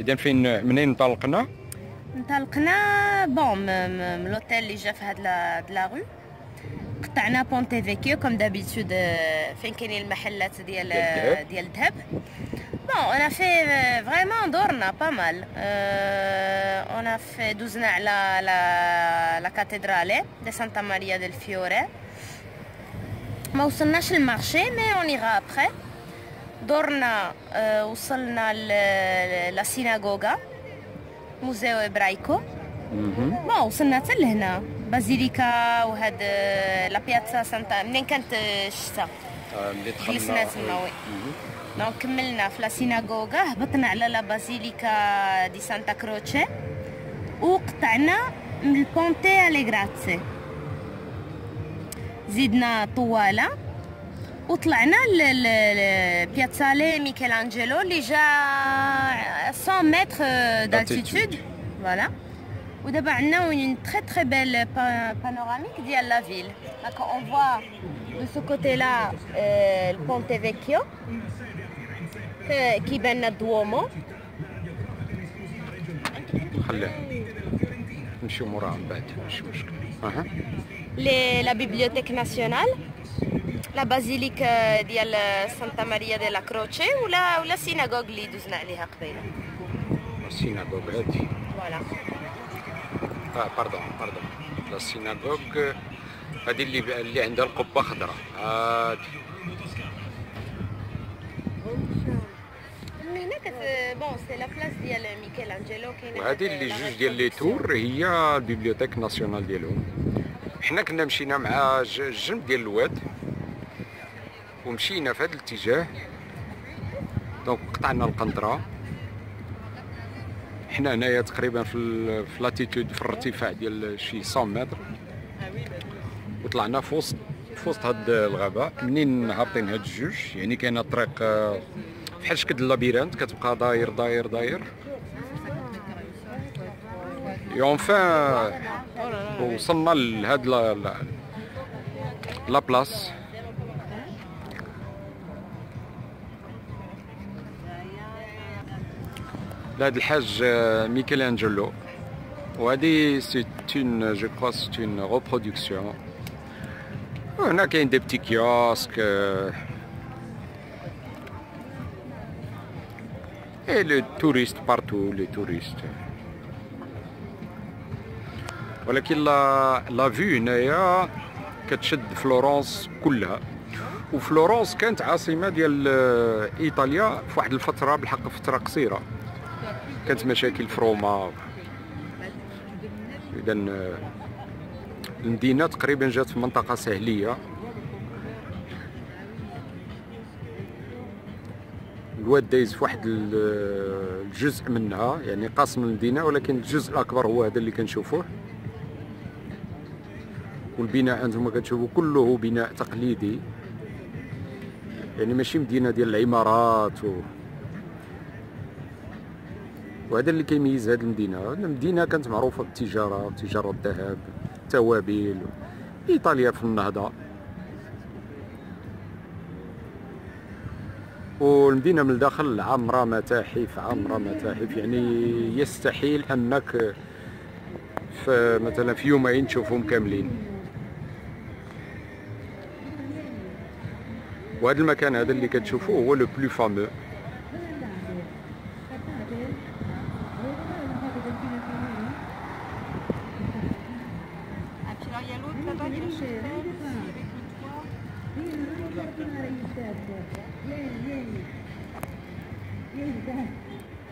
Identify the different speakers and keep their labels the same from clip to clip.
Speaker 1: إذا فين منين انطلقنا
Speaker 2: انطلقنا bon من l'hôtel اللي جا في هاد la rue قطعنا بونتي فيكيو comme d'habitude فين كاينين المحلات ديال
Speaker 1: ديال الذهب.
Speaker 2: ديال الذهب. bon on a fait vraiment دورنا pas mal on a fait دوزنا على la la cattedrale di سانتا ماريا ديل فيوري ما وصلناش لل marché mais on ira après دورنا آه، وصلنا ل- la sinagoga museo ebraico.
Speaker 1: مهم.
Speaker 2: bon وصلنا حتى لهنا بازيليكا وهاد آه، la piazza سانتا منين كانت آه، الشتا؟
Speaker 1: اللي دخلنا
Speaker 2: جلسنا تما
Speaker 1: oui.
Speaker 2: donc كملنا في la sinagoga هبطنا على la basilica di سانتا كروتشي وقطعنا من البونتي الي غراتسي زدنا طوالة. وطلعنا ل Piazzale Michelangelo اللي جا 100 متر d'altitude voilà ودابا عندنا une très très belle panoramique ديال la ville هاكا on voit de ce côté la البونتي فيكيو كيبان لنا الدوومو
Speaker 1: خليه. نمشيو موراها من بعد ماشي مشكل أها.
Speaker 2: les la bibliothèque nationale la basilique ديال سانتا ماريا دي لا كروتشي ولا و la synagogue اللي دوزنا عليها قبيلة.
Speaker 1: ال synagogue هادي.
Speaker 2: voilà.
Speaker 1: آه pardon pardon la synagogue هادي اللي اللي عندها القبة خضراء هادي.
Speaker 2: من هنا كت bon c'est la place ديال ميكелانجيلو كاينة
Speaker 1: وهذه اللي جوج ديال les tours هي ال bibliothèque nationale ديالهم. حنا كنا مشينا مع الجنب ديال الواد. ومشينا في هذا الاتجاه. donc قطعنا القنطره حنا هنايا تقريبا في في l'altitude في الارتفاع ديال شي 100 متر. وطلعنا في وسط في وسط هاد الغابة. منين هابطين هاد الجوج؟ يعني كاينة طريق آه، بحال شكل ال labyrinthe كتبقى داير داير داير. et enfin وصلنا لهاد la place لهاد الحاج آه، ميكيلانجيلو وهادي c'est un je crois c'est une reproduction وهنا كاين des petits kiosques et le touriste partout les touristes ولكن la la vue هنايا كتشد فلورنس كلها. وفلورنس كانت عاصمة ديال آه، إيطاليا في واحد الفترة بالحق فترة قصيرة. كانت مشاكل في روما. اذا المدينة تقريبا جات في منطقة ساحليه الواد دايز في واحد ال- الجزء منها يعني قاسم المدينة ولكن الجزء الأكبر هو هذا اللي كنشوفوه. والبناء أنتم كتشوفوا كله بناء تقليدي. يعني ماشي مدينة ديال العمارات و... وهذا اللي كيميز هذه المدينة. المدينة كانت معروفة بالتجاره تجارة الذهب التوابل إيطاليا في النهضة. والمدينة من الداخل عامرة متاحف عامرة متاحف. يعني يستحيل أنك في مثلا في يومين تشوفهم كاملين. وهذا المكان هذا اللي كتشوفوه هو لو بلو فامو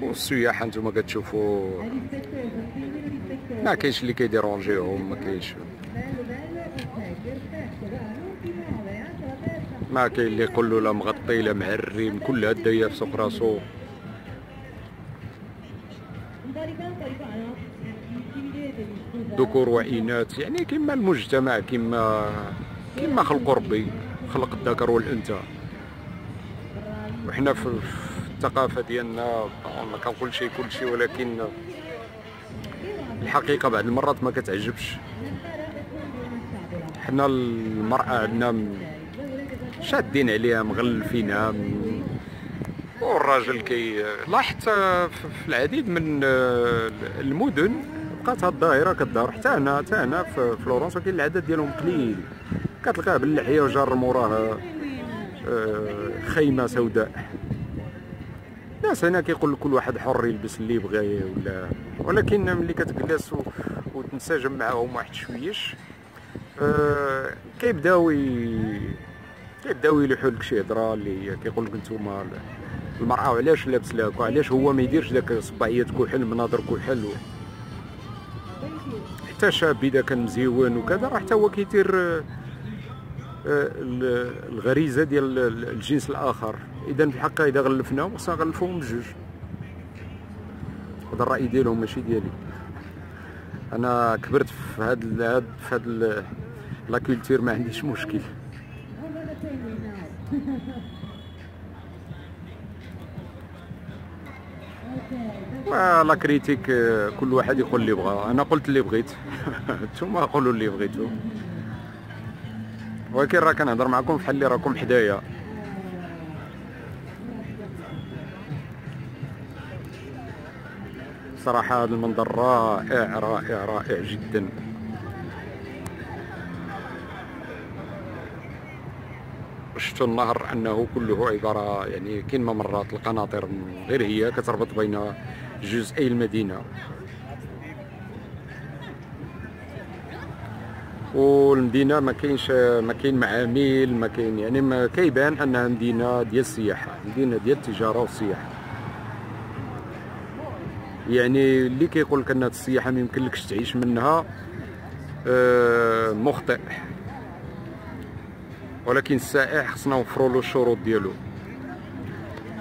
Speaker 1: والسياح أنتم كتشوفوا ما كاينش اللي كيديرونجيهم ما كاينش ما كاين اللي يقول له لا مغطي لا معري كل هدا هي في سوق راسو ذكور وإناث يعني كما المجتمع كما كما خلق ربي خلق الذكر والأنثى. وحنا في الثقافة ديالنا ما كنقولش كل شيء ولكن الحقيقة بعض المرات ما كتعجبش. حنا المرأة عندنا شادين عليها مغلفينها. والراجل كي لاحظت في العديد من المدن بقات هاد الظاهره كدار حتى هنا حتى هنا في فلورنس ولكن العدد ديالهم قليل. كتلقاه باللحية وجار موراه آه، خيمة سوداء. الناس هنا كيقول كل واحد حر يلبس اللي يبغي ولا ولكن ملي كتجلس وتنسجم معاهم واحد شويش أه كيبداو كيبداو يلوحوا لك شي هضرة اللي كيقول لك نتوما المرأة علاش لابس لك وعلاش هو ما يديرش داك صباعيه كحل مناظر كحل؟ شاب اذا كان مزيون وكذا راه حتى هو كيدير آه، الغريزة ديال الجنس الآخر. اذا في الحق إذا غلفناهم خصنا نغلفوهم بجوج هذا الرأي ديالهم ماشي ديالي. أنا كبرت في هاد في هاد لا كولتور ما عنديش مشكل. لا كريتيك كل واحد يقول اللي بغا. أنا قلت اللي بغيت. نتوما قولوا اللي بغيتو. ولكن راه كنهضر معكم بحال اللي راكم حدايا. صراحة هذا المنظر رائع رائع رائع جدا. شفتوا النهر أنه كله عبارة يعني كاين ممرات القناطر غير هي كتربط بين جزئي المدينة. والمدينة ما كاينش ما كاين معامل ما كاين يعني ما كيبان أنها مدينة ديال السياحة مدينة ديال التجارة والسياحة. يعني اللي كيقول لك أن السياحة ما يمكنلكش تعيش منها آه، مخطئ. ولكن السائح خصنا نوفروا له الشروط ديالو.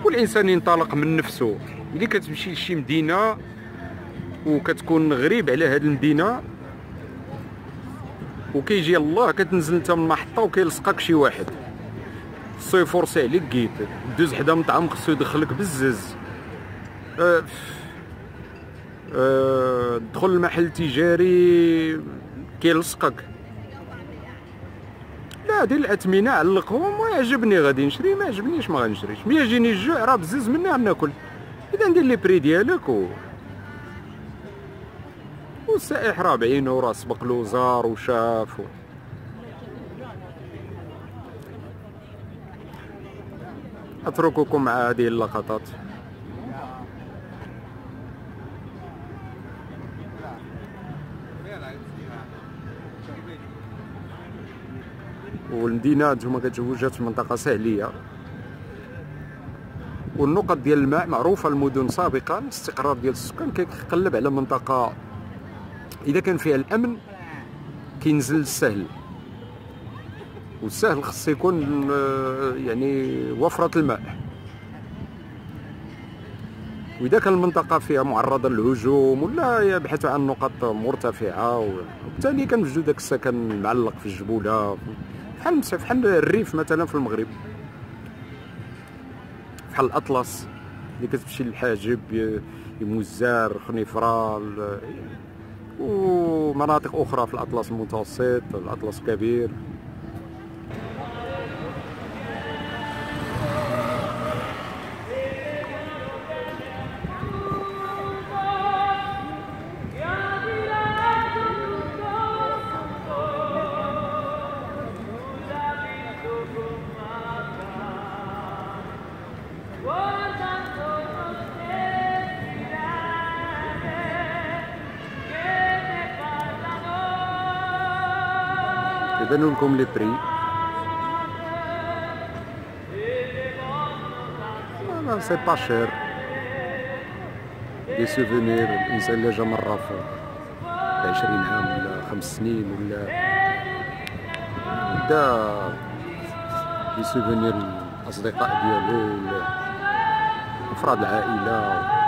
Speaker 1: والإنسان ينطلق من نفسه. ملي كتمشي لشي مدينه وكتكون غريب على هذه المدينة. وكيجي الله كتنزل انت من المحطه وكيلصقك شي واحد. خصو يفرسي عليك كيت دوز حدا مطعم خصو يدخلك بزز أه أه دخل المحل تجاري كيلصقك. لا دير الاثمنه علقهم ويعجبني. غادي نشري؟ ما عجبنيش ما غنشريش. ملي يجيني الجوع راه بزز مني غناكل إذا ندير لي بري ديالك و والسائح راه بعينو راه سبق له زار وشاف و... أترككم مع هذه اللقطات. والمدينة نتوما جات في منطقة سهلية. والنقط ديال الماء معروفة المدن سابقا الاستقرار ديال السكان كيقلب على منطقة إذا كان فيها الأمن كينزل السهل. والسهل خص يكون آه، يعني وفرة الماء. وإذا كان المنطقة فيها معرضة للهجوم ولا يبحثوا عن نقط مرتفعة وبالتالي كنوجدوا داك السكن معلق في الجبولة. بحال بحال الريف مثلا في المغرب. بحال الأطلس اللي كتمشي للحاجب يموزار خنيفره ومناطق أخرى في الأطلس المتوسط الأطلس الكبير يبانوا لكم les prix. voilà c'est pas cher des souvenirs الانسان اللي جا مره في عشرين عام ولا خمس سنين ولا دا des souvenirs الاصدقاء ديالو افراد العائله